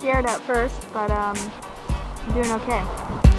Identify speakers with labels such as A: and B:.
A: scared at first, but um, I'm doing okay.